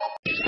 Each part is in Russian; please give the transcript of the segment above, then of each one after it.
Thank you.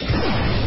You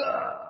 じ。